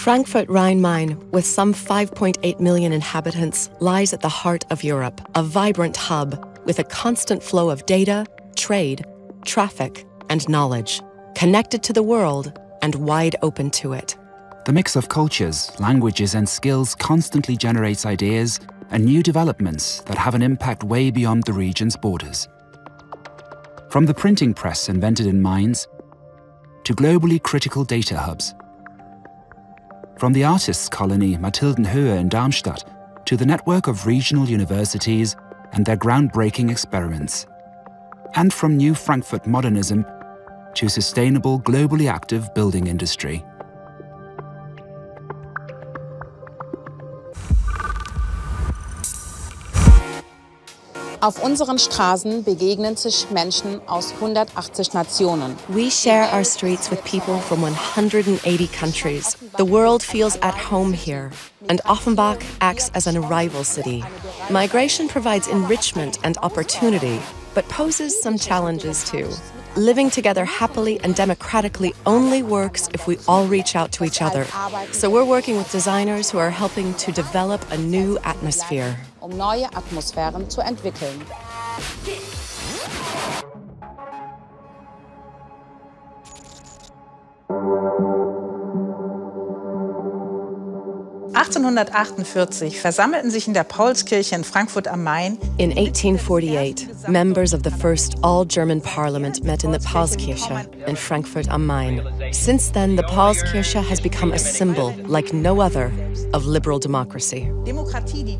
Frankfurt Rhein-Main, with some 5.8 million inhabitants, lies at the heart of Europe, a vibrant hub with a constant flow of data, trade, traffic, and knowledge, connected to the world and wide open to it. The mix of cultures, languages, and skills constantly generates ideas and new developments that have an impact way beyond the region's borders. From the printing press invented in Mainz to globally critical data hubs. From the artists' colony Mathildenhöhe in Darmstadt to the network of regional universities and their groundbreaking experiments. And from new Frankfurt modernism to sustainable, globally active building industry. Auf unseren Straßen begegnen sich Menschen aus 180 Nationen. We share our streets with people from 180 countries. The world feels at home here, and Offenbach acts as an arrival city. Migration provides enrichment and opportunity, but poses some challenges too. Living together happily and democratically only works if we all reach out to each other. So we're working with designers who are helping to develop a new atmosphere. Neue Atmosphären zu entwickeln. 1848 versammelten sich in der Paulskirche in Frankfurt am Main In 1848, members of the first all German parliament met in the Paulskirche in Frankfurt am Main. Since then, the Paulskirche has become a symbol, like no other, of liberal democracy.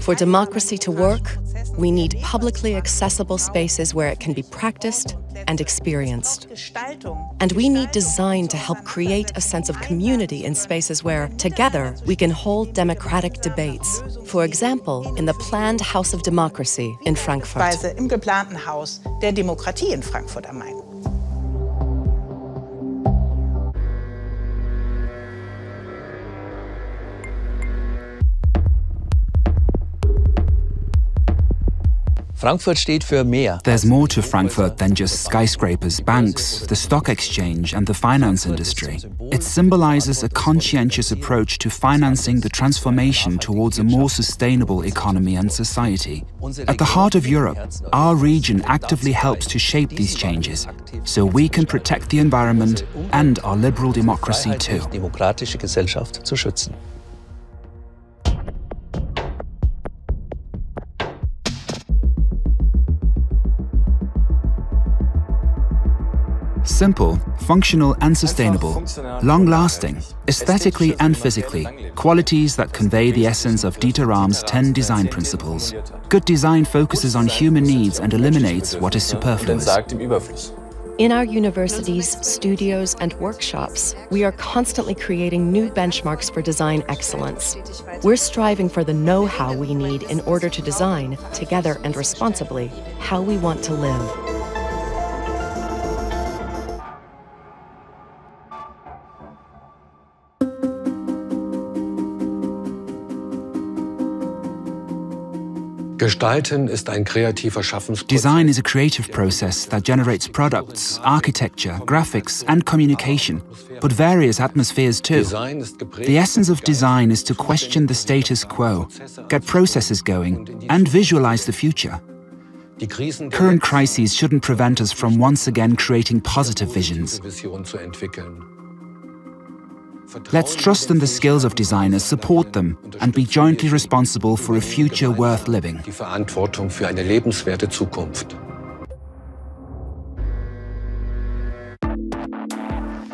For democracy to work, we need publicly accessible spaces where it can be practiced and experienced. And we need design to help create a sense of community in spaces where, together, we can hold democratic debates. For example, in the planned House of Democracy in Frankfurt. There's more to Frankfurt than just skyscrapers, banks, the stock exchange, and the finance industry. It symbolizes a conscientious approach to financing the transformation towards a more sustainable economy and society. At the heart of Europe, our region actively helps to shape these changes, so we can protect the environment and our liberal democracy too. Simple, functional and sustainable, long-lasting, aesthetically and physically, qualities that convey the essence of Dieter Rams' 10 design principles. Good design focuses on human needs and eliminates what is superfluous. In our universities, studios, and workshops, we are constantly creating new benchmarks for design excellence. We're striving for the know how we need in order to design, together and responsibly, how we want to live. Gestalten ist ein kreativer Schaffensprozess. Design is a creative process that generates products, architecture, graphics, and communication, but various atmospheres too. Design ist geprägt The essence of design is to question the status quo, get processes going, and visualize the future. die Krisen der Current crises shouldn't prevent us from once again creating positive visions. Vision zu entwickeln. Let's trust in the skills of designers, support them, and be jointly responsible for a future worth living. Die Verantwortung für eine lebenswerte Zukunft.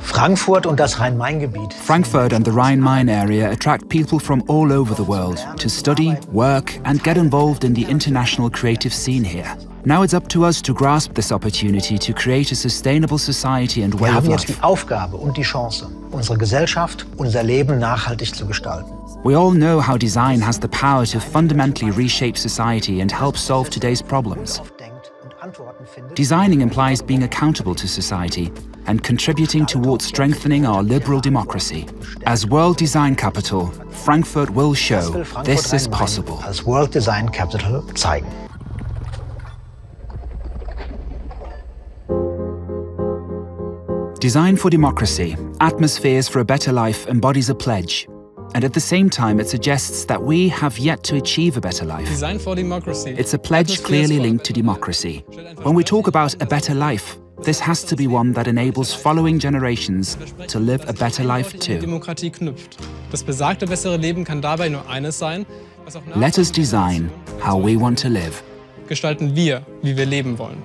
Frankfurt und das Rhein-Main-Gebiet. Frankfurt and the Rhine-Main area attract people from all over the world to study, work, and get involved in the international creative scene here. Now it's up to us to grasp this opportunity to create a sustainable society and way Wir haben jetzt die Aufgabe und die Chance, unsere Gesellschaft, unser Leben nachhaltig zu gestalten. We all know how design has the power to fundamentally reshape society and help solve today's problems. Denkt und Antworten findet. Designing implies being accountable to society and contributing towards strengthening our liberal democracy. As World Design Capital, Frankfurt will show this is possible. als World Design Capital zeigen. Design for Democracy, Atmospheres for a Better Life embodies a pledge. And at the same time, it suggests that we have yet to achieve a better life. Design for democracy. It's a pledge clearly linked to democracy. When we talk about a better life, this has to be one that enables following generations to live a better life too. Demokratie knüpft. Das besagte bessere Leben kann dabei nur eines sein, was auch Let us design how we want to live. gestalten wir, wie wir leben wollen.